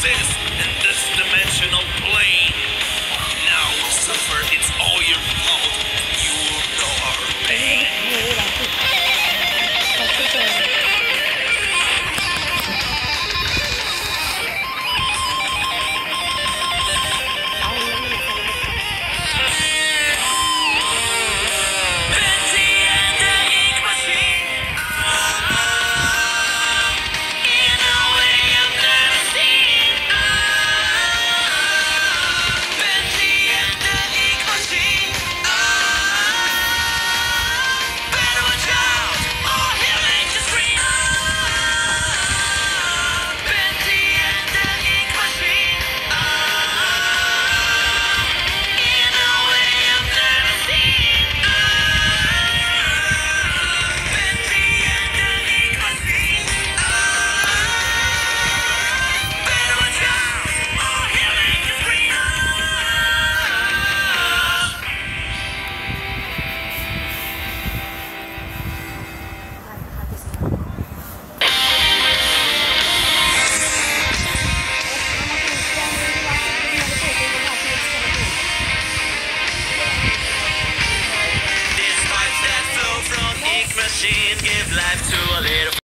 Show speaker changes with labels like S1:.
S1: suppose machine give life to a little